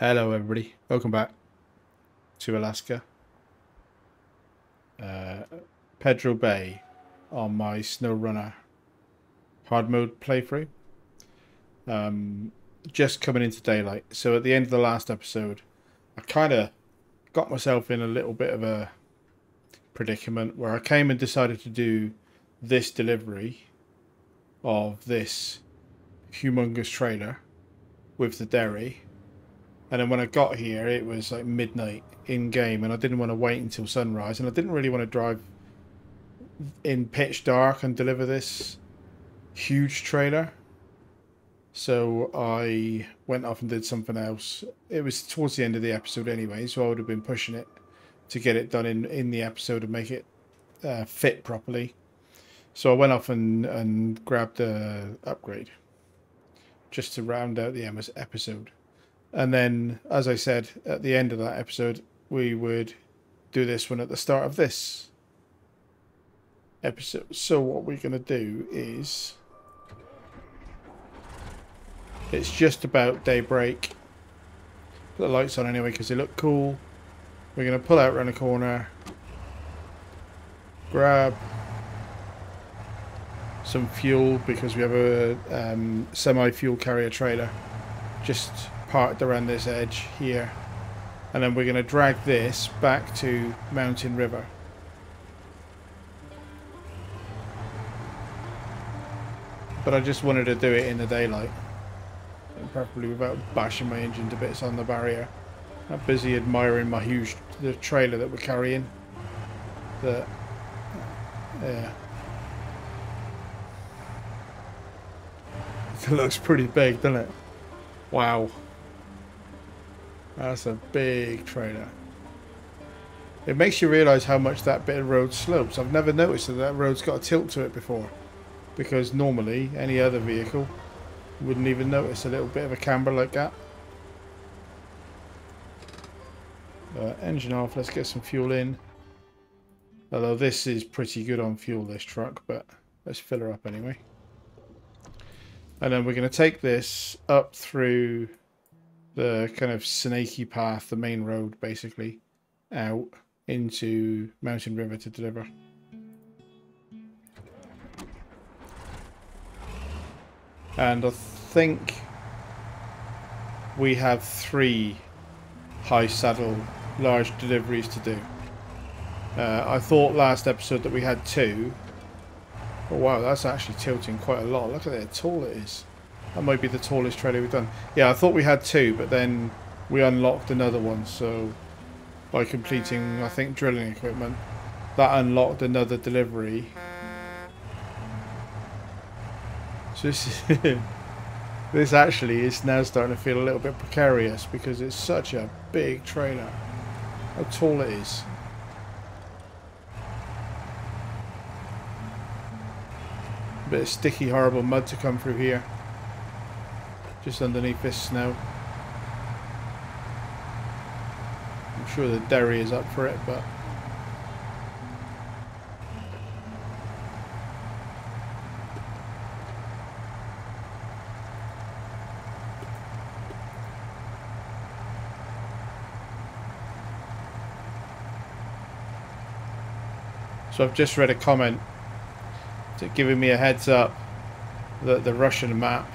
Hello, everybody. Welcome back to Alaska. Uh, Pedro Bay on my SnowRunner hard mode playthrough. Um, just coming into daylight. So at the end of the last episode, I kind of got myself in a little bit of a predicament where I came and decided to do this delivery of this humongous trailer with the Derry and then when I got here, it was like midnight in game, and I didn't want to wait until sunrise, and I didn't really want to drive in pitch dark and deliver this huge trailer. So I went off and did something else. It was towards the end of the episode anyway, so I would have been pushing it to get it done in, in the episode and make it uh, fit properly. So I went off and, and grabbed the upgrade just to round out the episode. And then, as I said at the end of that episode, we would do this one at the start of this episode. So what we're going to do is... It's just about daybreak. Put the lights on anyway because they look cool. We're going to pull out around the corner. Grab some fuel because we have a um, semi-fuel carrier trailer. Just parked around this edge here. And then we're going to drag this back to Mountain River. But I just wanted to do it in the daylight. And preferably without bashing my engine to bits on the barrier. I'm busy admiring my huge the trailer that we're carrying. That, yeah. It looks pretty big, doesn't it? Wow. That's a big trailer. It makes you realise how much that bit of road slopes. I've never noticed that that road's got a tilt to it before. Because normally, any other vehicle wouldn't even notice a little bit of a camber like that. Uh, engine off, let's get some fuel in. Although this is pretty good on fuel, this truck, but let's fill her up anyway. And then we're going to take this up through the kind of snaky path, the main road, basically, out into Mountain River to deliver. And I think we have three high saddle large deliveries to do. Uh, I thought last episode that we had two. Oh wow, that's actually tilting quite a lot. Look at how tall it is. That might be the tallest trailer we've done. Yeah, I thought we had two, but then we unlocked another one. So by completing, I think, drilling equipment, that unlocked another delivery. So this is this actually is now starting to feel a little bit precarious because it's such a big trailer. How tall it is. Bit of sticky, horrible mud to come through here just underneath this snow. I'm sure the Derry is up for it, but So I've just read a comment giving me a heads up that the Russian map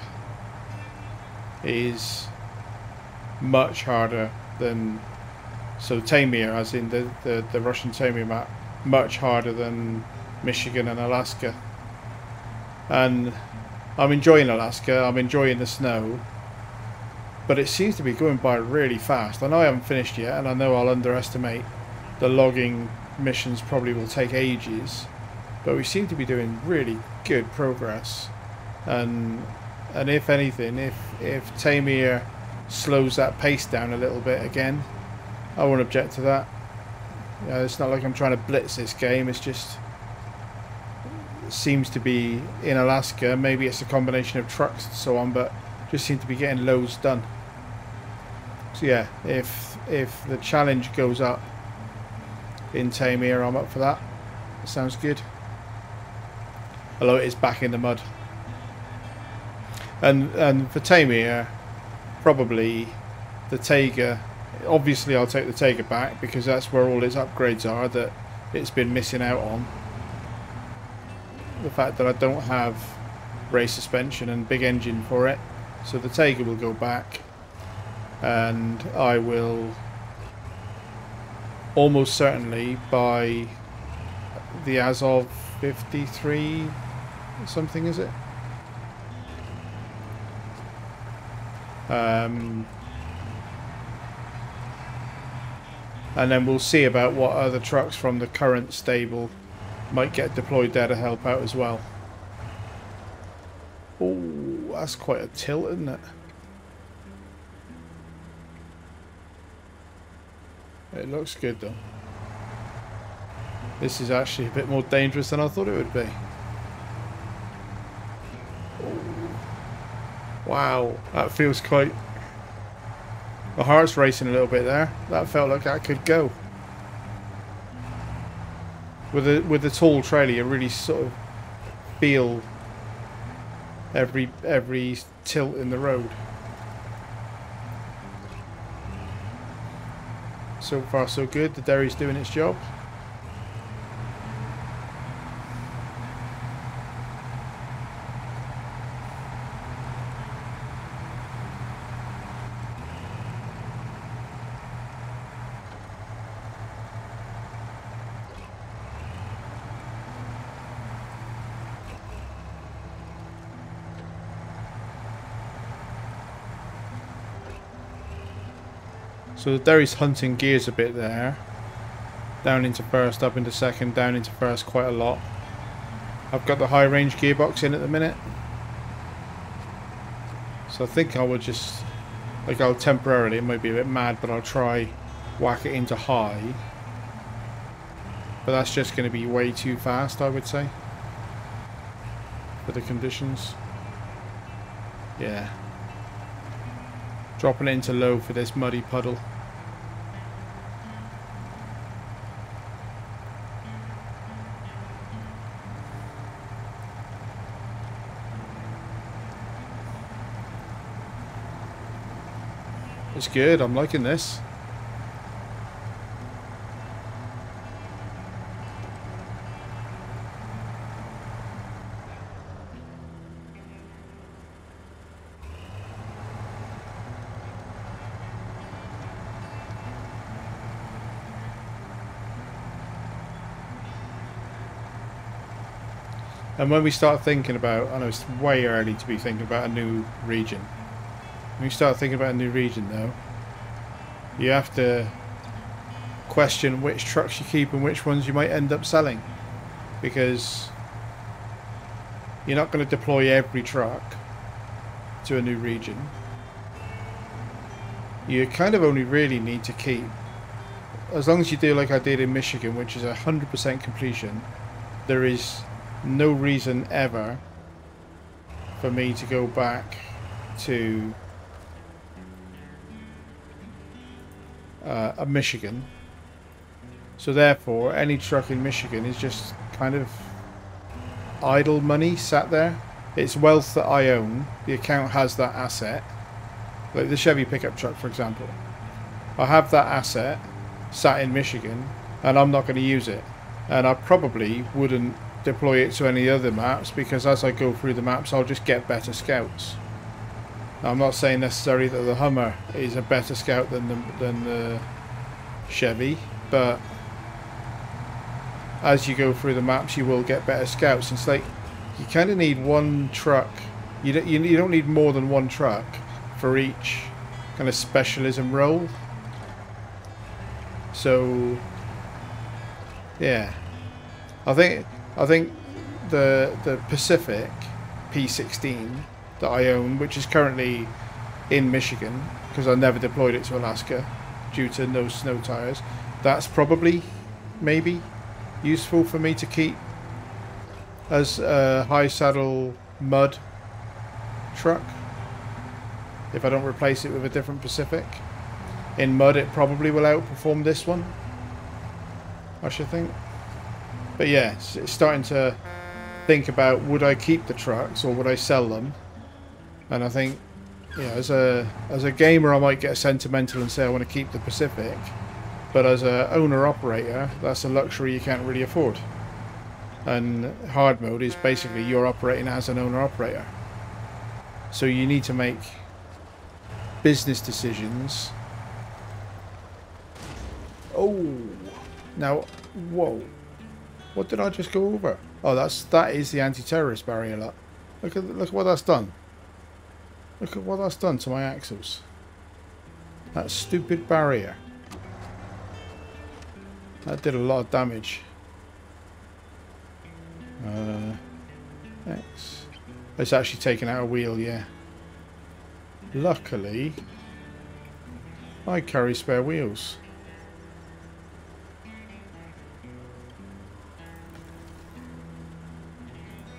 is much harder than so Taymyr, as in the, the, the Russian Taymyr map, much harder than Michigan and Alaska. And I'm enjoying Alaska, I'm enjoying the snow, but it seems to be going by really fast. I know I haven't finished yet, and I know I'll underestimate the logging missions probably will take ages, but we seem to be doing really good progress. And and if anything, if if Taymyr slows that pace down a little bit again, I won't object to that. You know, it's not like I'm trying to blitz this game. It's just it seems to be in Alaska. Maybe it's a combination of trucks and so on, but just seem to be getting loads done. So yeah, if if the challenge goes up in Taymyr, I'm up for that. Sounds good. Although it is back in the mud. And and for Taymyr, probably the Tayga. Obviously, I'll take the Tayga back because that's where all its upgrades are that it's been missing out on. The fact that I don't have race suspension and big engine for it. So the Tayga will go back and I will almost certainly buy the Azov 53 something is it? Um, and then we'll see about what other trucks from the current stable might get deployed there to help out as well. Oh, that's quite a tilt, isn't it? It looks good though. This is actually a bit more dangerous than I thought it would be. Wow, that feels quite... My heart's racing a little bit there. That felt like that could go. With a with the tall trailer, you really sort of feel every every tilt in the road. So far, so good. The Derry's doing its job. So the Derry's hunting gears a bit there. Down into first, up into second, down into first quite a lot. I've got the high range gearbox in at the minute. So I think I will just, like I'll temporarily, it might be a bit mad, but I'll try whack it into high. But that's just going to be way too fast, I would say. For the conditions. Yeah. Dropping it into low for this muddy puddle. It's good, I'm liking this. And when we start thinking about, I know it's way early to be thinking about a new region, when you start thinking about a new region though, you have to question which trucks you keep and which ones you might end up selling. Because you're not going to deploy every truck to a new region. You kind of only really need to keep, as long as you do like I did in Michigan, which is a 100% completion, there is no reason ever for me to go back to uh, Michigan. So therefore, any truck in Michigan is just kind of idle money sat there. It's wealth that I own. The account has that asset. Like the Chevy pickup truck, for example. I have that asset sat in Michigan, and I'm not going to use it. And I probably wouldn't deploy it to any other maps because as I go through the maps, I'll just get better scouts. I'm not saying necessarily that the Hummer is a better scout than the, than the Chevy, but as you go through the maps, you will get better scouts. It's like you kind of need one truck. You don't, you, you don't need more than one truck for each kind of specialism role. So, yeah, I think I think the the Pacific P16 that I own, which is currently in Michigan because I never deployed it to Alaska due to no snow tires. That's probably maybe useful for me to keep as a high saddle mud truck if I don't replace it with a different Pacific. In mud it probably will outperform this one I should think. But yeah, it's starting to think about would I keep the trucks or would I sell them and I think you know, as a as a gamer, I might get sentimental and say I want to keep the Pacific, but as a owner operator, that's a luxury you can't really afford. And hard mode is basically you're operating as an owner operator, so you need to make business decisions. Oh, now, whoa, what did I just go over? Oh, that's that is the anti-terrorist barrier. Look, look at look at what that's done. Look at what that's done to my axles. That stupid barrier. That did a lot of damage. Uh, X. It's actually taken out a wheel, yeah. Luckily, I carry spare wheels.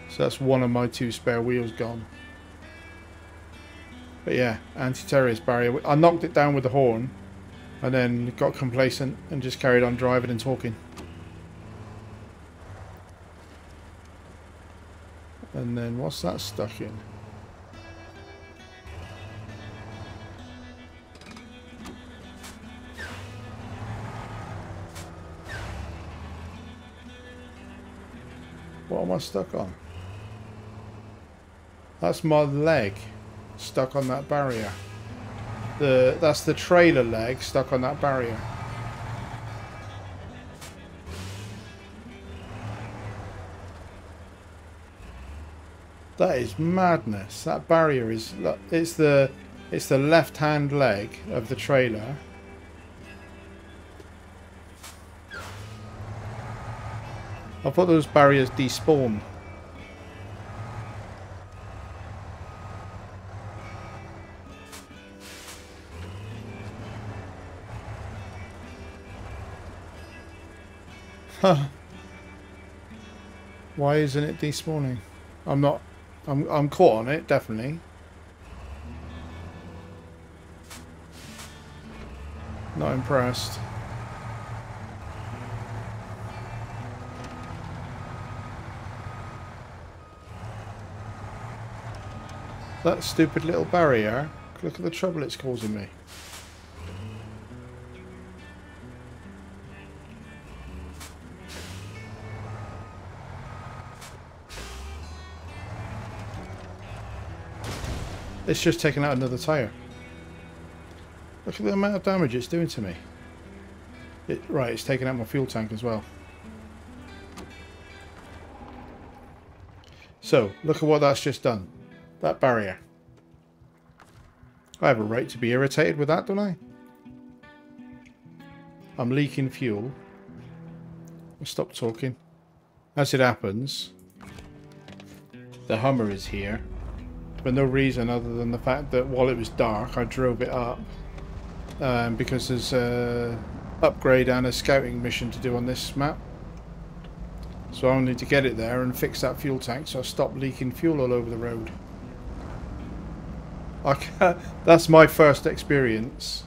So that's one of my two spare wheels gone. But yeah, anti-terrorist barrier. I knocked it down with the horn and then got complacent and just carried on driving and talking. And then what's that stuck in? What am I stuck on? That's my leg stuck on that barrier. The That's the trailer leg stuck on that barrier. That is madness. That barrier is it's the it's the left hand leg of the trailer. I thought those barriers despawn. Why isn't it despawning? I'm not... I'm, I'm caught on it, definitely. Not impressed. That stupid little barrier. Look at the trouble it's causing me. It's just taking out another tyre. Look at the amount of damage it's doing to me. It, right, it's taking out my fuel tank as well. So, look at what that's just done. That barrier. I have a right to be irritated with that, don't I? I'm leaking fuel. I'll stop talking. As it happens, the Hummer is here for no reason other than the fact that while it was dark I drove it up um, because there's a upgrade and a scouting mission to do on this map. So I only need to get it there and fix that fuel tank so I stop leaking fuel all over the road. That's my first experience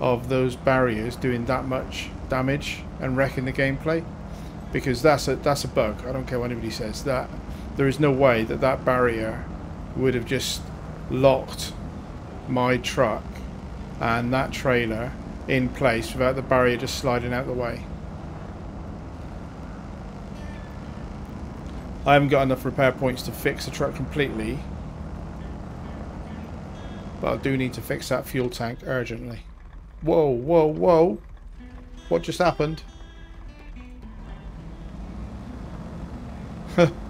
of those barriers doing that much damage and wrecking the gameplay because that's a that's a bug. I don't care what anybody says. That there is no way that that barrier would have just locked my truck and that trailer in place without the barrier just sliding out the way. I haven't got enough repair points to fix the truck completely. But I do need to fix that fuel tank urgently. Whoa, whoa, whoa. What just happened?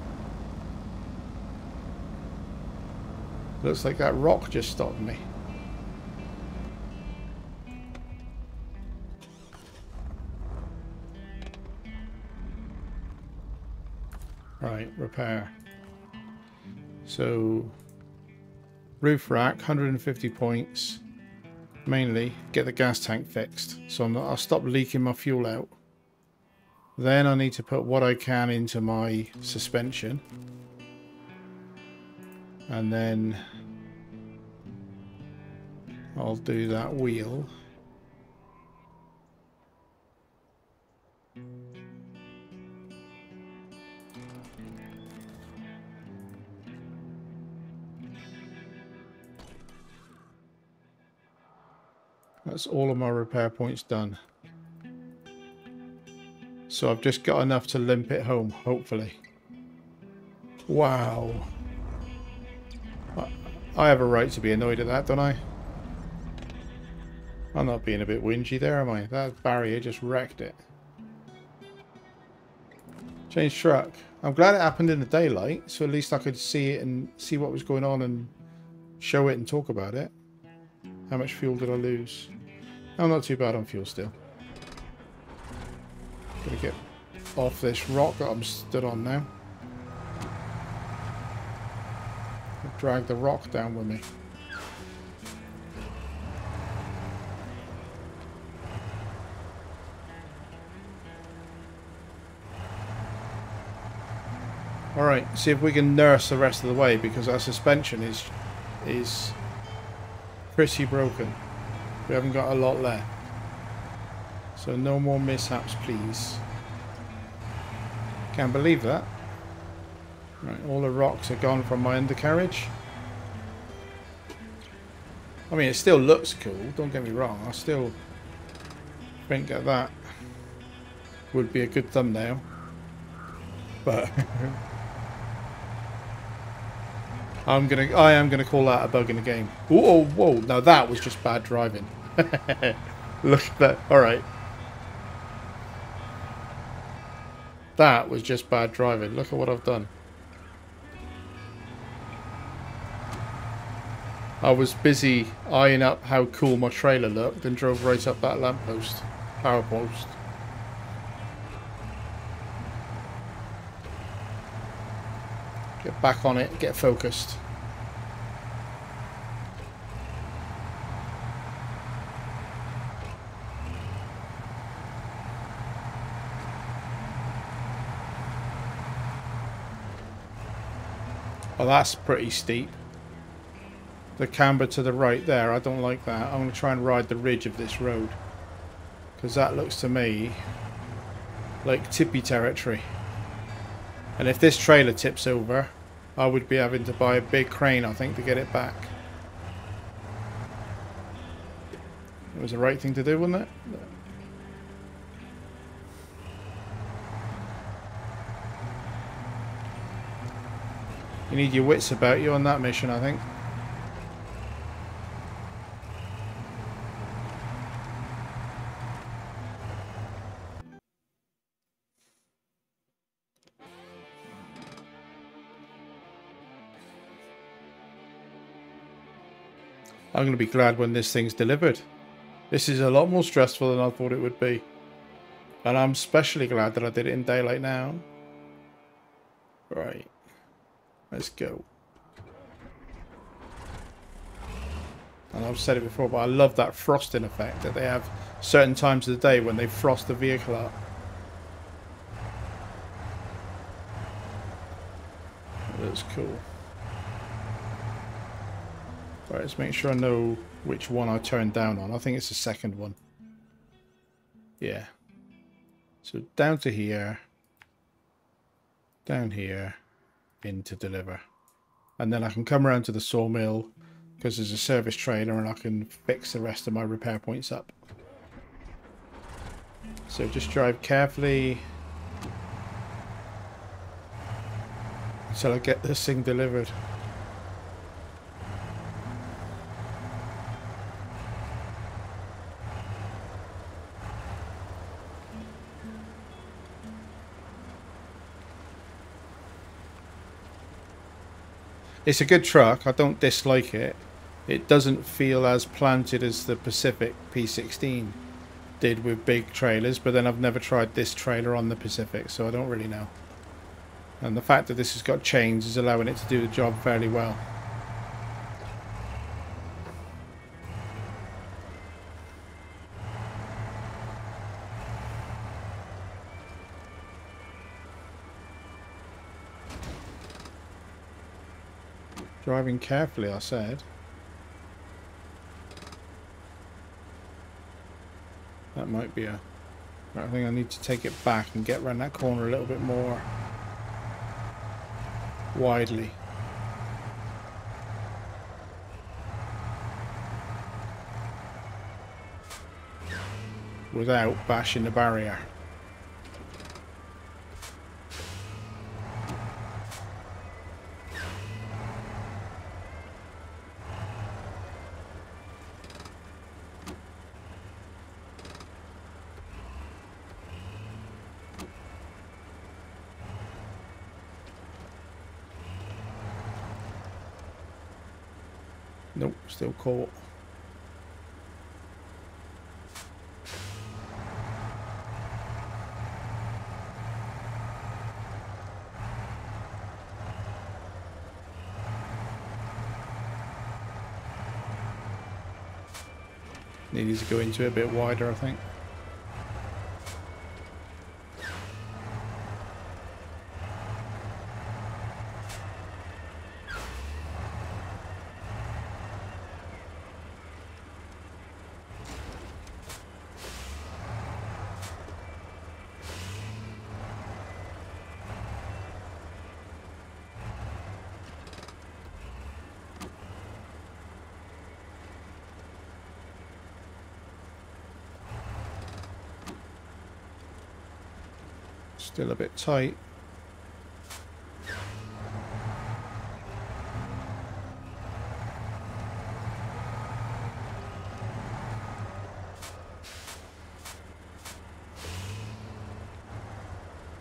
Looks like that rock just stopped me. Right, repair. So, roof rack, 150 points. Mainly, get the gas tank fixed. So not, I'll stop leaking my fuel out. Then I need to put what I can into my suspension and then I'll do that wheel That's all of my repair points done. So I've just got enough to limp it home, hopefully. Wow. I have a right to be annoyed at that, don't I? I'm not being a bit whingy there, am I? That barrier just wrecked it. Change truck. I'm glad it happened in the daylight, so at least I could see it and see what was going on and show it and talk about it. How much fuel did I lose? I'm not too bad on fuel still. Gotta get off this rock that I'm stood on now. Drag the rock down with me. Alright, see if we can nurse the rest of the way because our suspension is is pretty broken. We haven't got a lot left. So no more mishaps, please. Can't believe that. Right, all the rocks are gone from my undercarriage. I mean, it still looks cool, don't get me wrong. I still think that that would be a good thumbnail. But I'm gonna, I am gonna call that a bug in the game. Whoa, whoa! Now that was just bad driving. Look at that. All right. That was just bad driving. Look at what I've done. I was busy eyeing up how cool my trailer looked and drove right up that lamppost, power post. Get back on it, get focused. Well, that's pretty steep. The camber to the right there, I don't like that. I'm going to try and ride the ridge of this road. Because that looks to me like tippy territory. And if this trailer tips over, I would be having to buy a big crane, I think, to get it back. It was the right thing to do, wasn't it? You need your wits about you on that mission, I think. I'm going to be glad when this thing's delivered. This is a lot more stressful than I thought it would be. And I'm especially glad that I did it in daylight now. Right. Let's go. And I've said it before, but I love that frosting effect that they have certain times of the day when they frost the vehicle up. That's cool. Right, let's make sure I know which one I turned down on. I think it's the second one. Yeah. So down to here. Down here. In to deliver. And then I can come around to the sawmill because there's a service trailer and I can fix the rest of my repair points up. So just drive carefully until I get this thing delivered. It's a good truck. I don't dislike it. It doesn't feel as planted as the Pacific P16 did with big trailers, but then I've never tried this trailer on the Pacific, so I don't really know. And the fact that this has got chains is allowing it to do the job fairly well. Driving carefully, I said. That might be a... I think I need to take it back and get around that corner a little bit more widely. without bashing the barrier. Caught. Needs to go into it a bit wider, I think. Still a bit tight.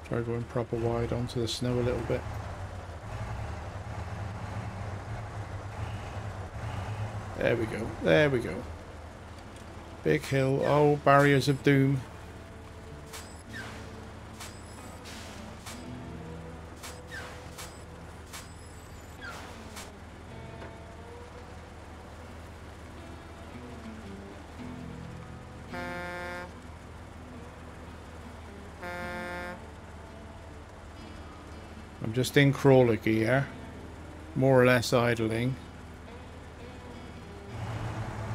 Try going proper wide onto the snow a little bit. There we go. There we go. Big hill. Oh, barriers of doom. Just in crawler gear, more or less idling,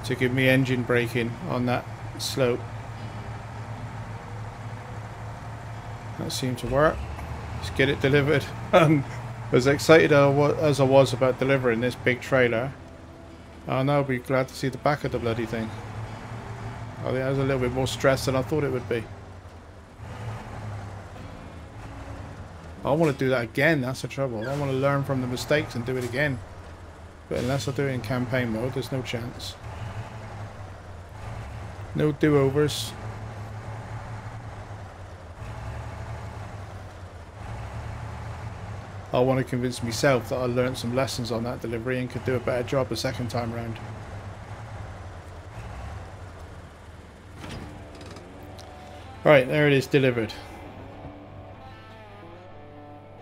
to give me engine braking on that slope. That seemed to work. Let's get it delivered. Um, as excited as I was about delivering this big trailer, I'll now be glad to see the back of the bloody thing. I think I was a little bit more stress than I thought it would be. I want to do that again, that's the trouble. I want to learn from the mistakes and do it again. But unless I do it in campaign mode, there's no chance. No do-overs. I want to convince myself that I learned some lessons on that delivery and could do a better job the second time round. Right, there it is delivered.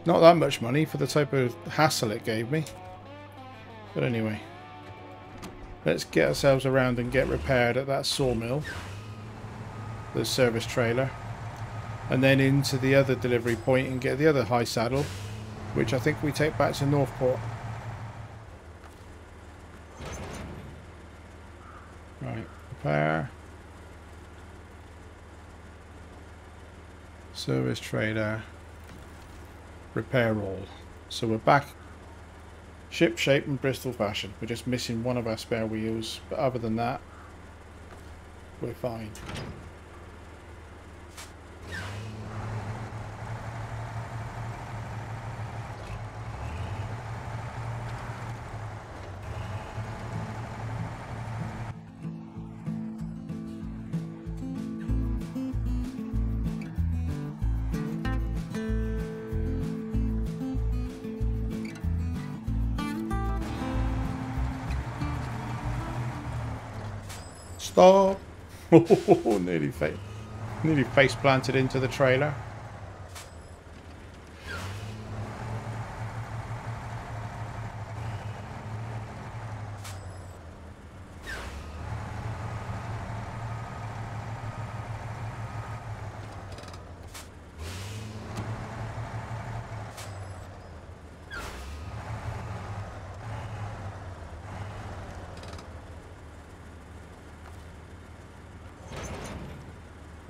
Not that much money for the type of hassle it gave me. But anyway. Let's get ourselves around and get repaired at that sawmill. The service trailer. And then into the other delivery point and get the other high saddle. Which I think we take back to Northport. Right, repair. Service trailer repair all. So we're back ship shape and Bristol fashion. We're just missing one of our spare wheels, but other than that, we're fine. Stop! Oh, nearly, face, nearly face planted into the trailer.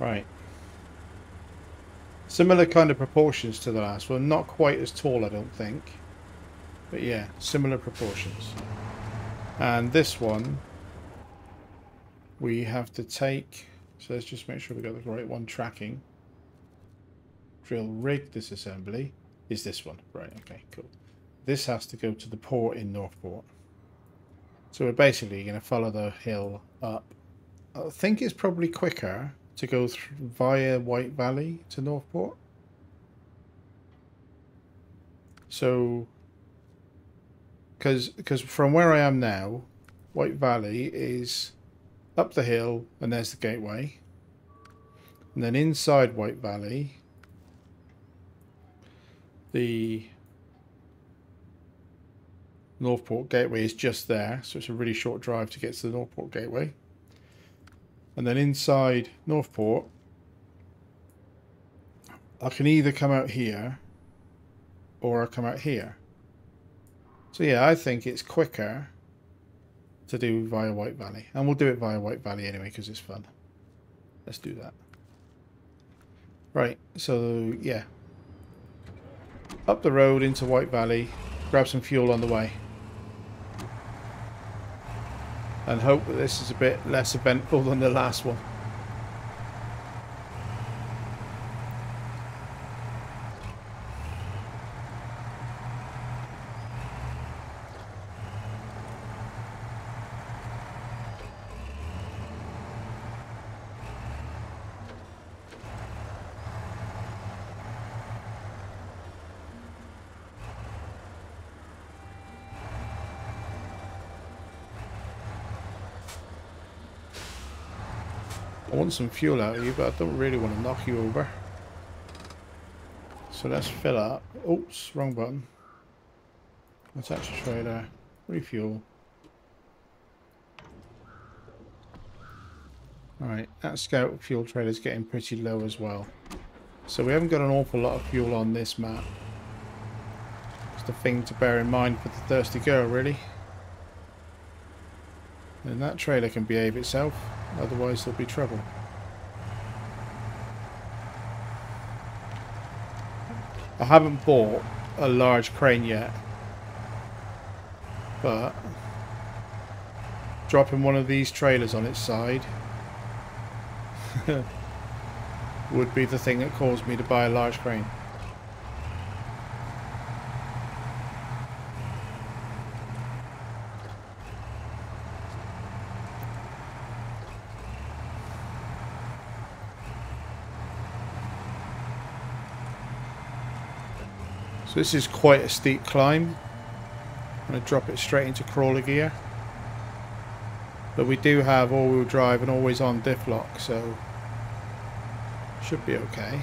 Right. Similar kind of proportions to the last one. Not quite as tall, I don't think. But yeah, similar proportions. And this one, we have to take So let's just make sure we got the right one tracking. Drill rig disassembly is this one. Right, okay, cool. This has to go to the port in Northport. So we're basically going to follow the hill up. I think it's probably quicker to go through via White Valley to Northport. So, because from where I am now, White Valley is up the hill and there's the gateway. And then inside White Valley, the Northport Gateway is just there, so it's a really short drive to get to the Northport Gateway. And then inside Northport, I can either come out here or I come out here. So yeah, I think it's quicker to do via White Valley. And we'll do it via White Valley anyway because it's fun. Let's do that. Right, so yeah. Up the road into White Valley, grab some fuel on the way. And hope that this is a bit less eventful than the last one. Some fuel out of you, but I don't really want to knock you over. So let's fill up. Oops, wrong button. Attach a trailer. Refuel. Alright, that scout fuel trailer is getting pretty low as well. So we haven't got an awful lot of fuel on this map. It's the thing to bear in mind for the thirsty girl, really. And that trailer can behave itself. Otherwise there'll be trouble. I haven't bought a large crane yet. But dropping one of these trailers on its side would be the thing that caused me to buy a large crane. This is quite a steep climb. I'm going to drop it straight into crawler gear. But we do have all-wheel drive and always on diff lock, so should be okay.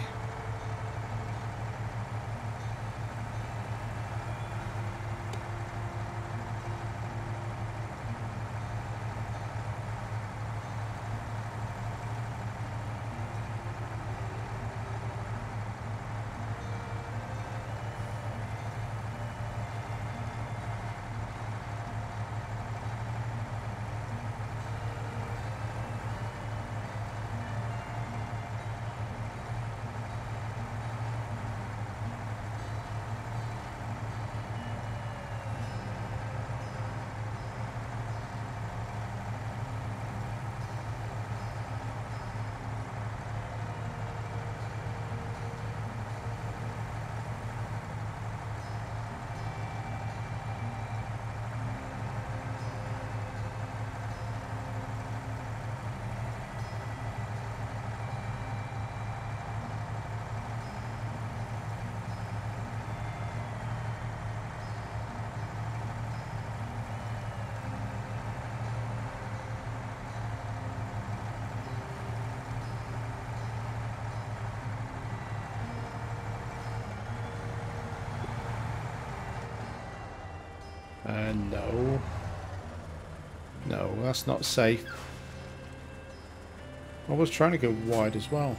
Uh, no. No, that's not safe. I was trying to go wide as well.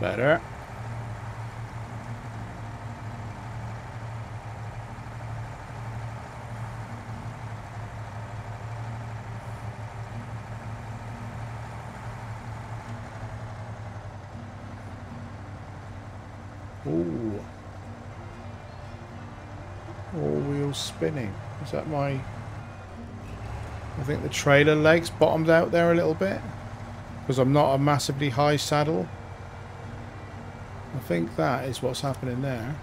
Better. Ooh. All wheels spinning. Is that my... I think the trailer legs bottomed out there a little bit. Because I'm not a massively high saddle. I think that is what's happening there.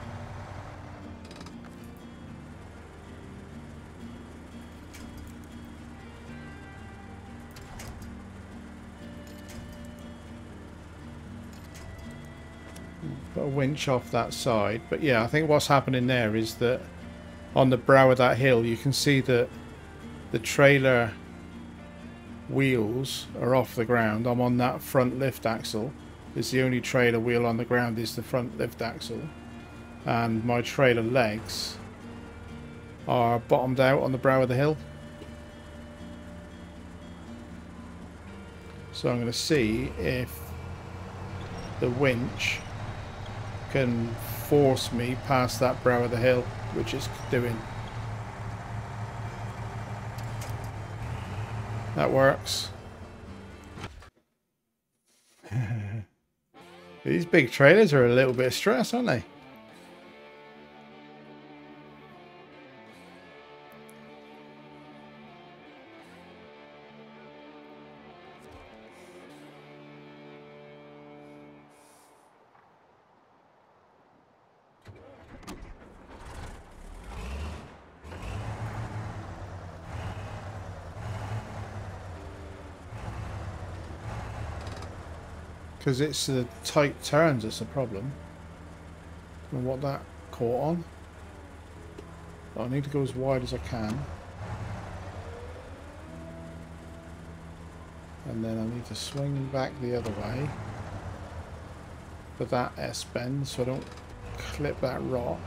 Put a winch off that side. But yeah, I think what's happening there is that on the brow of that hill you can see that the trailer wheels are off the ground. I'm on that front lift axle. It's the only trailer wheel on the ground is the front lift axle. And my trailer legs are bottomed out on the brow of the hill. So I'm going to see if the winch can force me past that brow of the hill, which it's doing. That works. These big trailers are a little bit of stress, aren't they? Because it's the tight turns that's the problem. And what that caught on. But I need to go as wide as I can. And then I need to swing back the other way. For that S-bend so I don't clip that rock.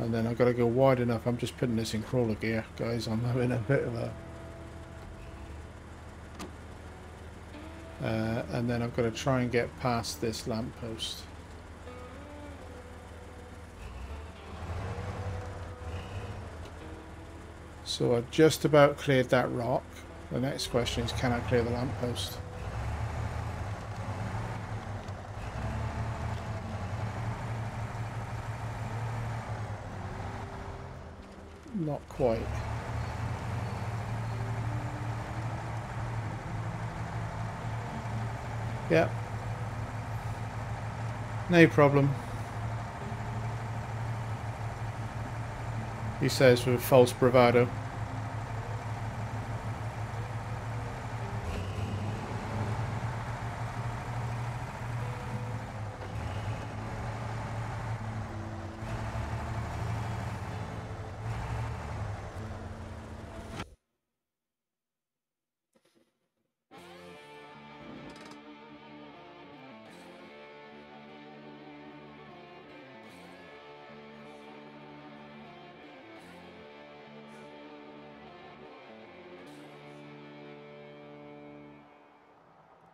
And then I've got to go wide enough. I'm just putting this in crawler gear, guys. I'm having a bit of a Uh, and then I've got to try and get past this lamppost. So I've just about cleared that rock. The next question is can I clear the lamppost? Not quite. Yeah. No problem. He says with false bravado.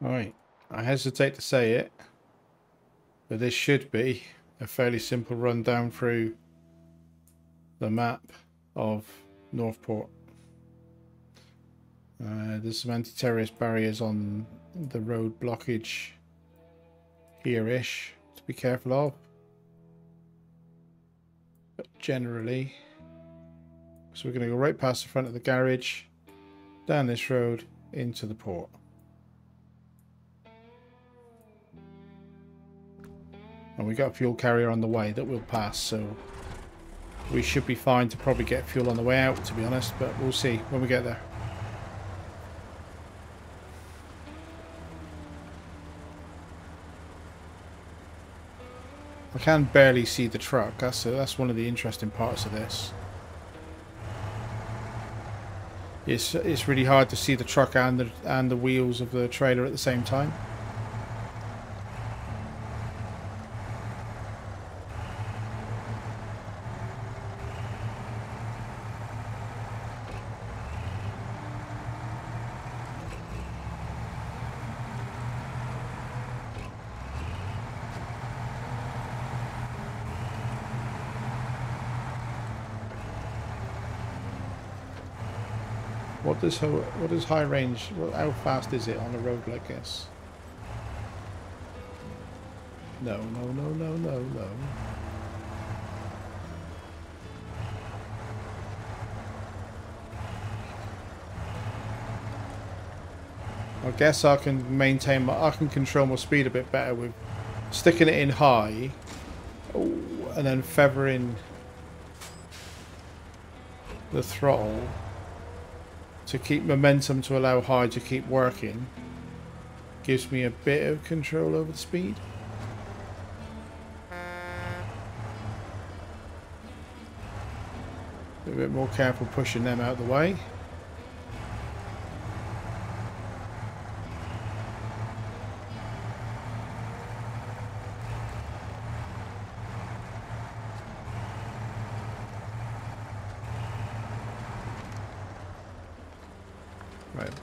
Right, I hesitate to say it, but this should be a fairly simple run down through the map of Northport. Uh, there's some anti-terrorist barriers on the road blockage here-ish to be careful of. But generally, so we're going to go right past the front of the garage, down this road, into the port. And we got a fuel carrier on the way that will pass, so we should be fine to probably get fuel on the way out, to be honest, but we'll see when we get there. I can barely see the truck. That's a, that's one of the interesting parts of this. It's it's really hard to see the truck and the and the wheels of the trailer at the same time. What does what is high range? How fast is it on a road like this? No, no, no, no, no, no. I guess I can maintain my, I can control my speed a bit better with sticking it in high and then feathering the throttle to keep momentum to allow high to keep working gives me a bit of control over the speed. A bit more careful pushing them out of the way.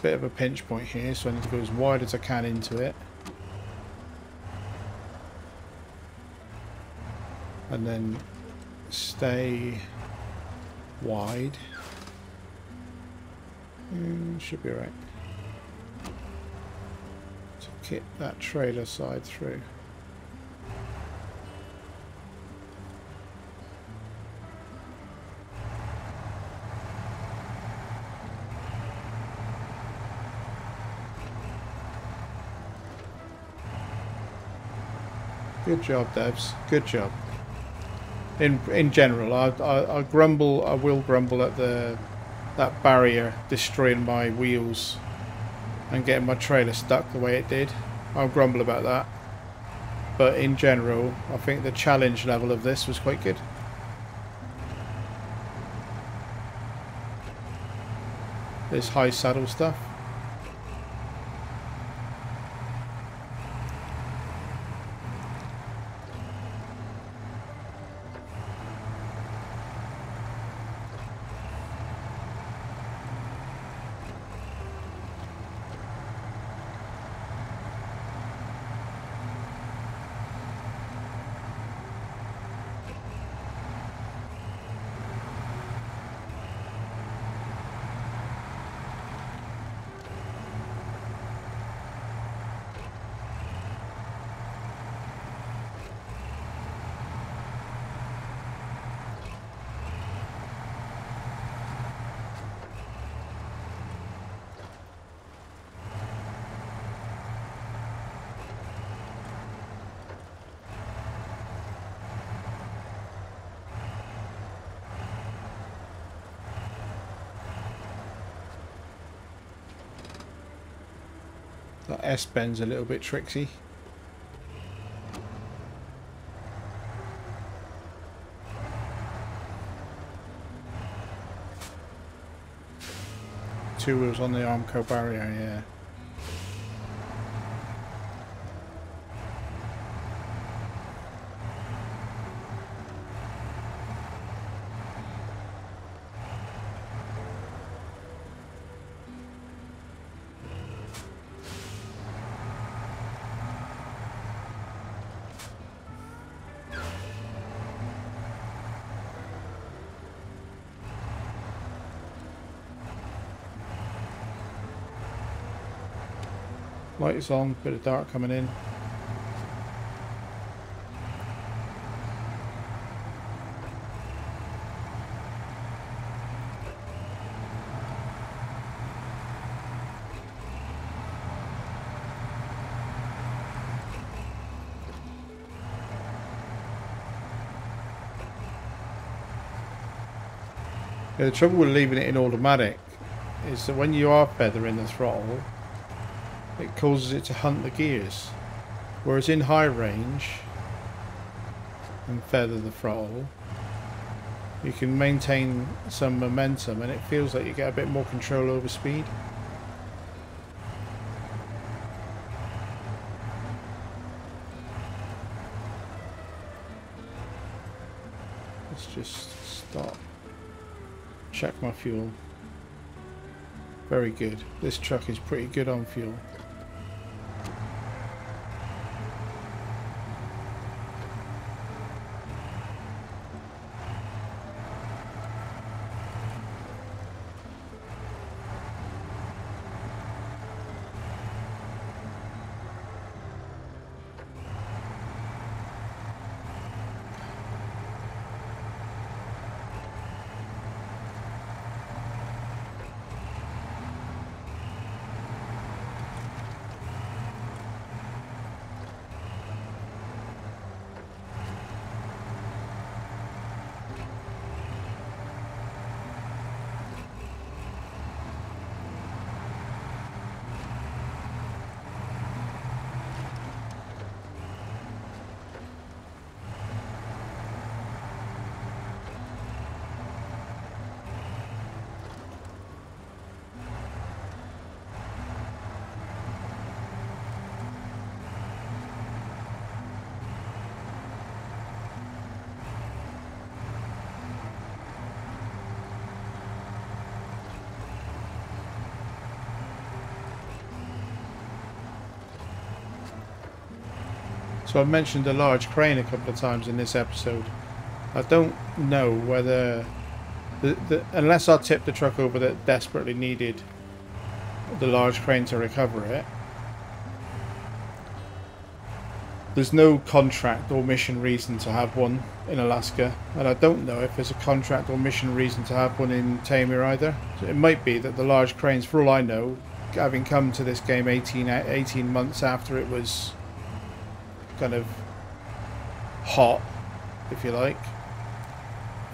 Bit of a pinch point here, so I need to go as wide as I can into it. And then stay wide. Mm, should be right. To kick that trailer side through. Good job, devs. Good job. In in general, I, I, I grumble. I will grumble at the that barrier destroying my wheels and getting my trailer stuck the way it did. I'll grumble about that. But in general, I think the challenge level of this was quite good. This high saddle stuff. That S-bend's a little bit tricksy. Two wheels on the Armco barrier, yeah. Lights on, bit of dark coming in. Yeah, the trouble with leaving it in automatic is that when you are feathering the throttle, it causes it to hunt the gears. Whereas in high range and feather the throttle, you can maintain some momentum and it feels like you get a bit more control over speed. Let's just stop. Check my fuel. Very good. This truck is pretty good on fuel. I've mentioned a large crane a couple of times in this episode. I don't know whether, the, the, unless I tipped the truck over that desperately needed the large crane to recover it, there's no contract or mission reason to have one in Alaska, and I don't know if there's a contract or mission reason to have one in Taymyr either. So it might be that the large cranes, for all I know, having come to this game 18, 18 months after it was kind of hot, if you like.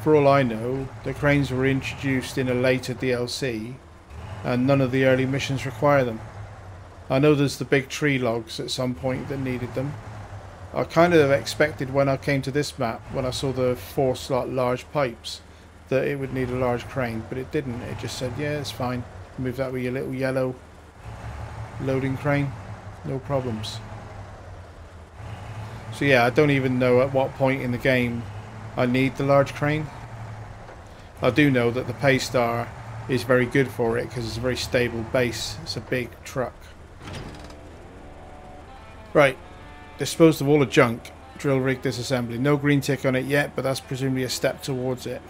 For all I know, the cranes were introduced in a later DLC, and none of the early missions require them. I know there's the big tree logs at some point that needed them, I kind of expected when I came to this map, when I saw the four slot large pipes, that it would need a large crane, but it didn't. It just said, yeah, it's fine. Move that with your little yellow loading crane. No problems. So yeah, I don't even know at what point in the game I need the large crane. I do know that the Paystar is very good for it because it's a very stable base. It's a big truck. Right, Disposed of all the junk. Drill rig disassembly. No green tick on it yet, but that's presumably a step towards it.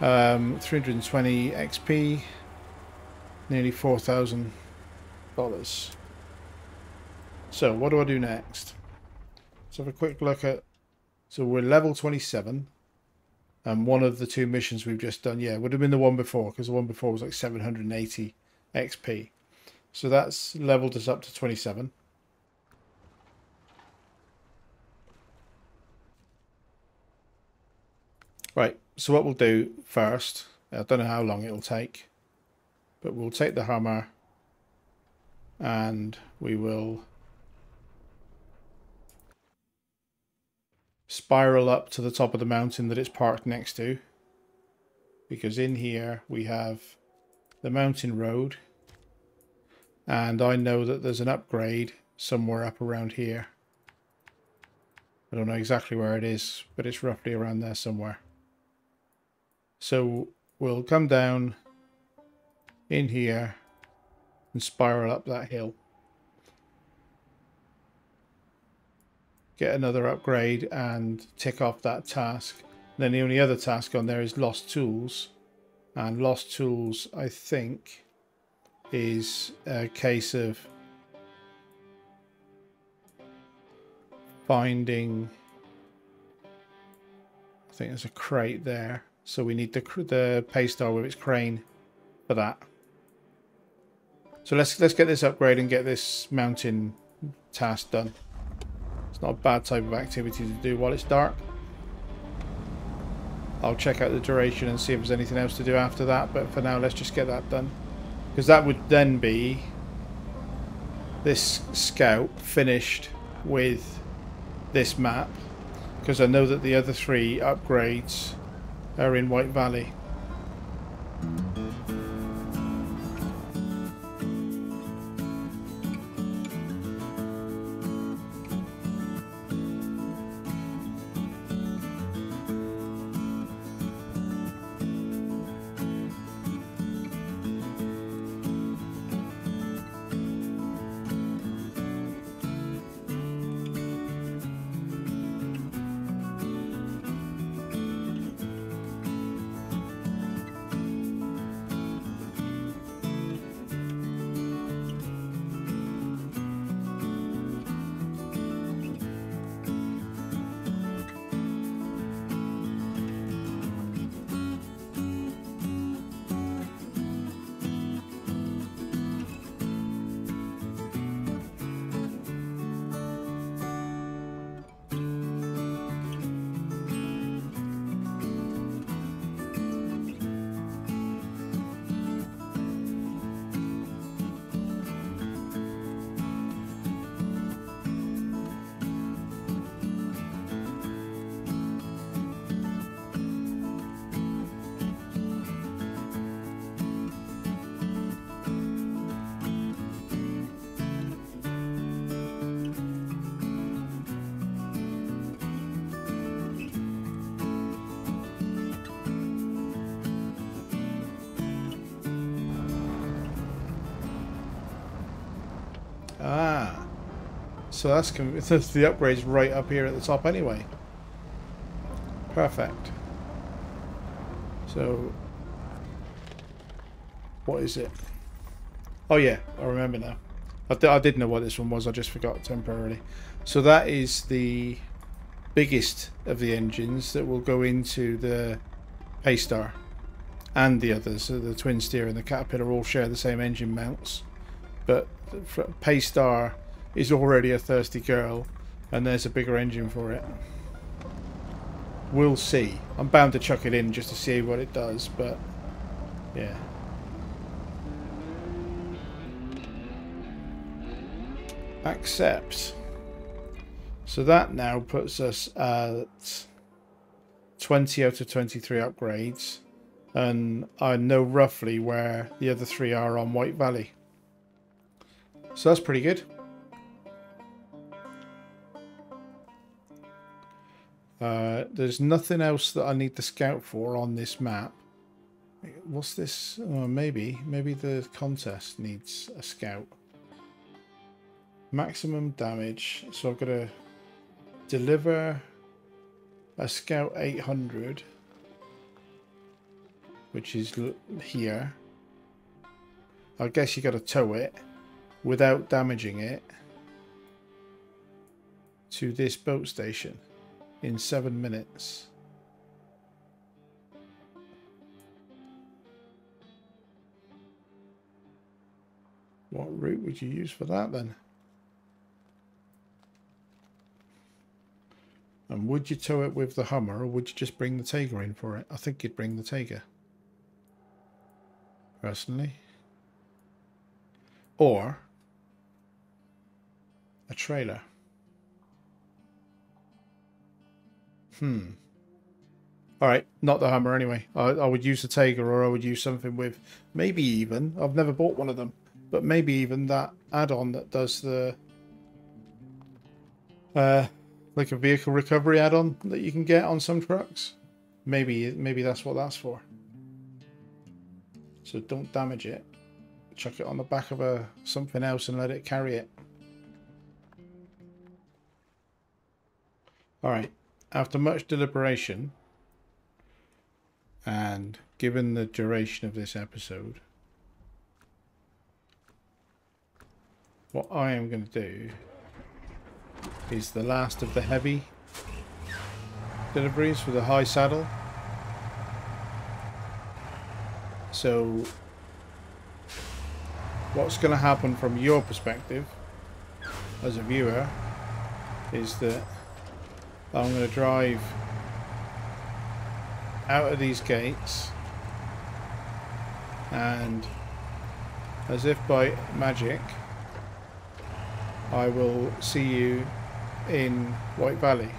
Um, 320 XP. Nearly $4,000. So, what do I do next? Let's have a quick look at... So, we're level 27. And one of the two missions we've just done, yeah, would have been the one before, because the one before was like 780 XP. So that's leveled us up to 27. Right, so what we'll do first, I don't know how long it'll take, but we'll take the Hummer and we will spiral up to the top of the mountain that it's parked next to because in here we have the mountain road and I know that there's an upgrade somewhere up around here. I don't know exactly where it is, but it's roughly around there somewhere. So we'll come down in here and spiral up that hill. Get another upgrade and tick off that task. And then the only other task on there is Lost Tools. And Lost Tools, I think, is a case of finding... I think there's a crate there. So we need the the Paystar with its crane for that. So let's let's get this upgrade and get this mountain task done. It's not a bad type of activity to do while it's dark. I'll check out the duration and see if there's anything else to do after that, but for now let's just get that done. Because that would then be this scout finished with this map. Because I know that the other three upgrades are in White Valley. So that's, the upgrades right up here at the top anyway. Perfect. So, what is it? Oh yeah, I remember now. I, I did know what this one was, I just forgot temporarily. So that is the biggest of the engines that will go into the Paystar and the others. So the Twin Steer and the Caterpillar all share the same engine mounts. But Paystar is already a thirsty girl and there's a bigger engine for it. We'll see. I'm bound to chuck it in just to see what it does, but yeah. Accepts. So that now puts us at 20 out of 23 upgrades. And I know roughly where the other three are on White Valley. So that's pretty good. Uh, there's nothing else that I need to scout for on this map. What's this? Oh, maybe. Maybe the contest needs a scout. Maximum damage. So I've got to deliver a scout 800. Which is here. I guess you got to tow it without damaging it to this boat station in seven minutes. What route would you use for that then? And would you tow it with the Hummer or would you just bring the Tayga in for it? I think you'd bring the Tayga. Personally. Or a trailer. Hmm. All right, not the Hummer anyway. I, I would use the Tayga or I would use something with maybe even, I've never bought one of them, but maybe even that add-on that does the, uh, like a vehicle recovery add-on that you can get on some trucks. Maybe, maybe that's what that's for. So don't damage it. Chuck it on the back of a something else and let it carry it. All right after much deliberation, and given the duration of this episode, what I am going to do is the last of the heavy deliveries for the high saddle. So what's going to happen from your perspective as a viewer is that I'm going to drive out of these gates and as if by magic I will see you in White Valley.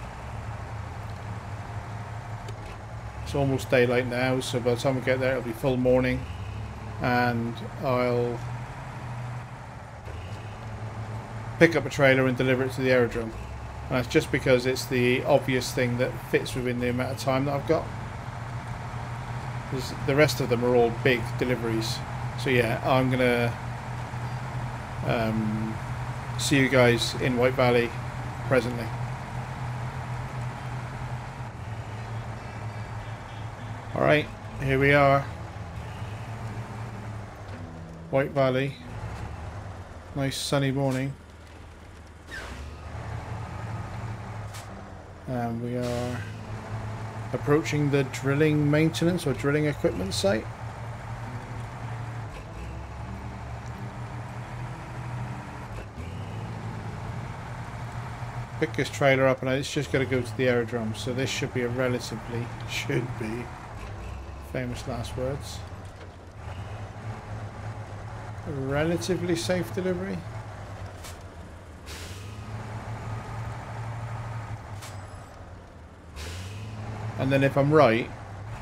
It's almost daylight now so by the time we get there it'll be full morning and I'll pick up a trailer and deliver it to the aerodrome. And that's just because it's the obvious thing that fits within the amount of time that I've got. The rest of them are all big deliveries. So yeah, I'm going to um, see you guys in White Valley presently. Alright, here we are. White Valley. Nice sunny morning. And we are approaching the drilling maintenance or drilling equipment site. Pick this trailer up and it's just got to go to the aerodrome so this should be a relatively, should be, famous last words, relatively safe delivery. And then if I'm right,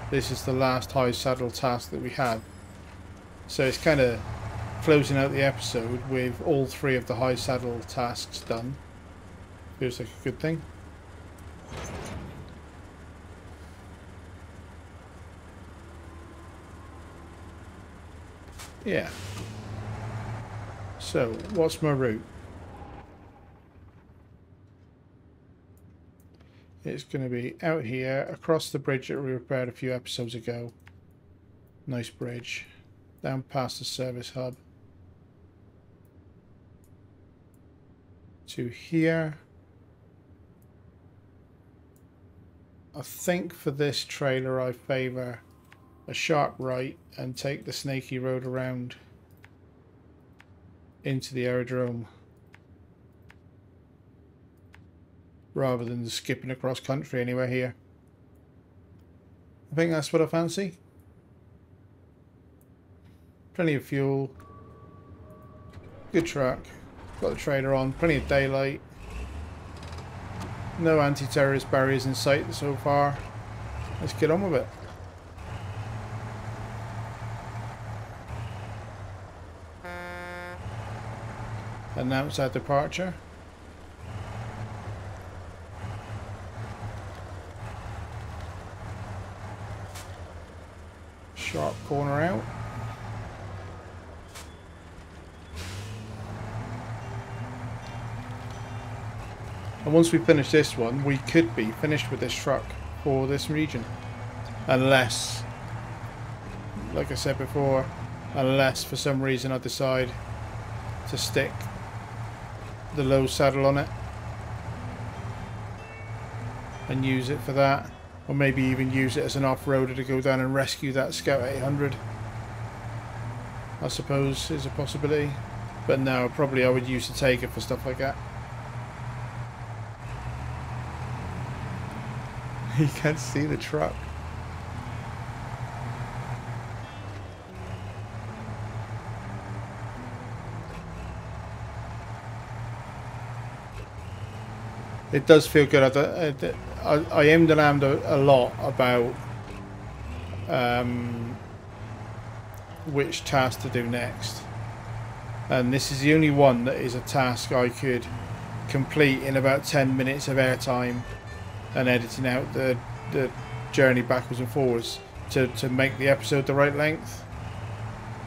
this is the last high saddle task that we have. So it's kind of closing out the episode with all three of the high saddle tasks done. Feels like a good thing. Yeah. So, what's my route? It's going to be out here, across the bridge that we repaired a few episodes ago. Nice bridge. Down past the service hub. To here. I think for this trailer I favour a sharp right and take the snaky road around into the aerodrome rather than skipping across country anywhere here. I think that's what I fancy. Plenty of fuel. Good truck. Got the trailer on. Plenty of daylight. No anti-terrorist barriers in sight so far. Let's get on with it. Announce our departure. Sharp corner out. And once we finish this one, we could be finished with this truck for this region. Unless, like I said before, unless for some reason I decide to stick the low saddle on it and use it for that. Or maybe even use it as an off-roader to go down and rescue that Scout 800. I suppose is a possibility. But no, probably I would use the Tayga for stuff like that. you can't see the truck. It does feel good. I, I, I aimed around a, a lot about um, which task to do next. And this is the only one that is a task I could complete in about 10 minutes of airtime and editing out the, the journey backwards and forwards to, to make the episode the right length.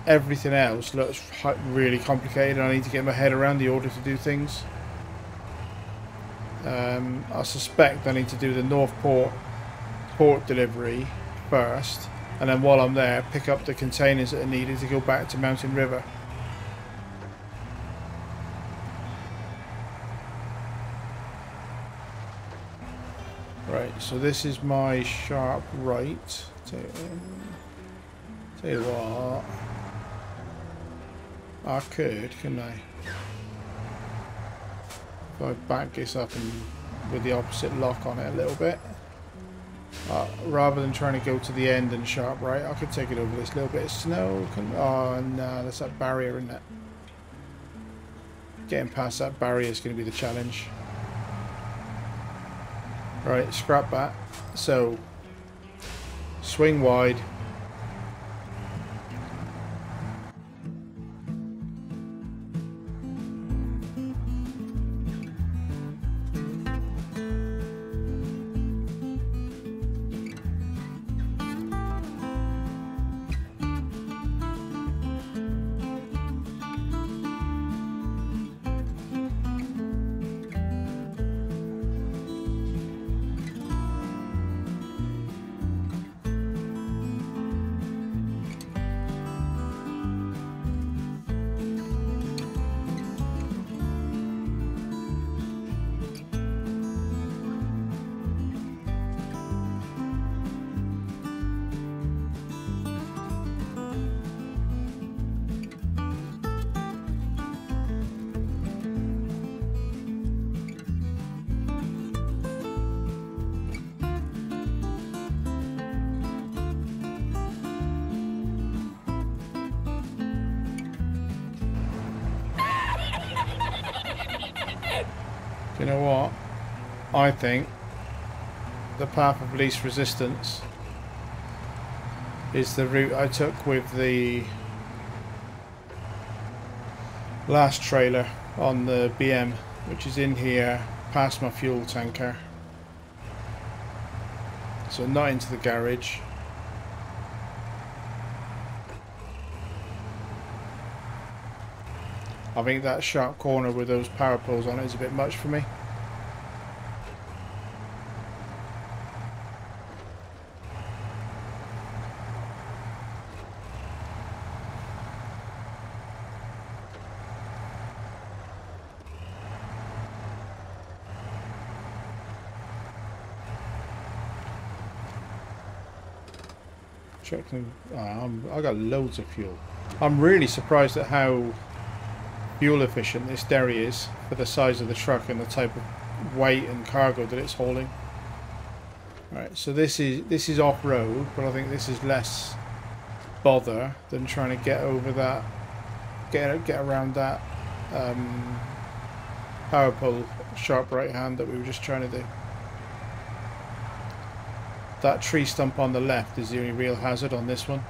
Everything else looks really complicated. And I need to get my head around the order to do things. Um, I suspect I need to do the Northport port delivery first, and then while I'm there, pick up the containers that are needed to go back to Mountain River. Right, so this is my sharp right. Tell, you what, I could, couldn't I? I back this up and with the opposite lock on it a little bit. Uh, rather than trying to go to the end and sharp right, I could take it over this little bit of snow. Can, oh no, that's that barrier in it. Getting past that barrier is going to be the challenge. Right, scrap that. So, swing wide. I think the path of least resistance is the route I took with the last trailer on the BM, which is in here past my fuel tanker. So not into the garage. I think that sharp corner with those power poles on it is a bit much for me. Checking. Oh, I'm, I got loads of fuel. I'm really surprised at how fuel efficient this Derry is for the size of the truck and the type of weight and cargo that it's hauling. Right, so this is this is off road, but I think this is less bother than trying to get over that, get get around that um, power pole sharp right hand that we were just trying to do. That tree stump on the left is the only real hazard on this one.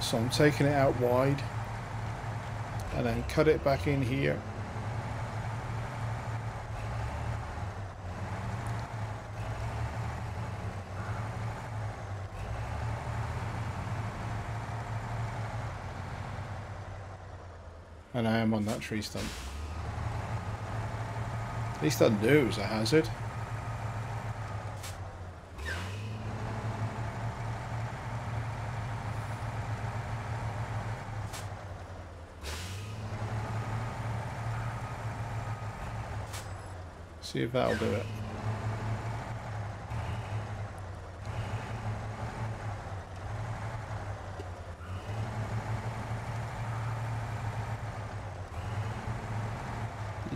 So I'm taking it out wide and then cut it back in here. And I am on that tree stump. At least I knew it was a hazard. See if that'll do it.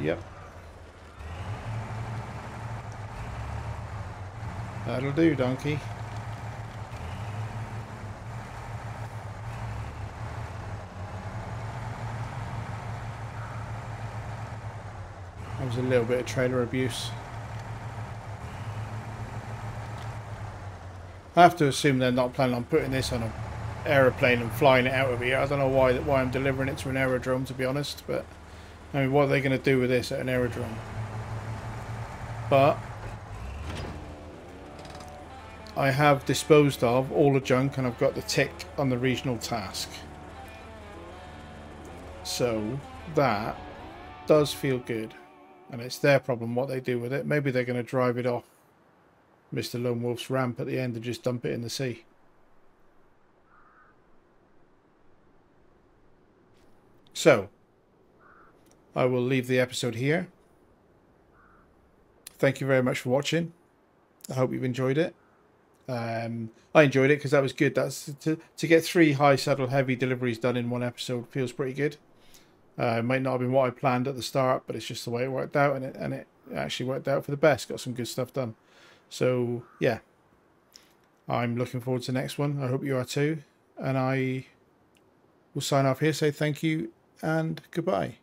Yep. That'll do, donkey. That was a little bit of trailer abuse. I have to assume they're not planning on putting this on an aeroplane and flying it out of here. I don't know why why I'm delivering it to an aerodrome, to be honest, but I mean, what are they going to do with this at an aerodrome? But I have disposed of all the junk and I've got the tick on the regional task. So that does feel good. And it's their problem what they do with it. Maybe they're going to drive it off Mr. Lone Wolf's ramp at the end and just dump it in the sea. So, I will leave the episode here. Thank you very much for watching. I hope you've enjoyed it. Um, I enjoyed it because that was good. That's to to get three high saddle heavy deliveries done in one episode feels pretty good. Uh, it might not have been what I planned at the start, but it's just the way it worked out, and it and it actually worked out for the best. Got some good stuff done. So yeah, I'm looking forward to the next one. I hope you are too, and I will sign off here. Say thank you and goodbye.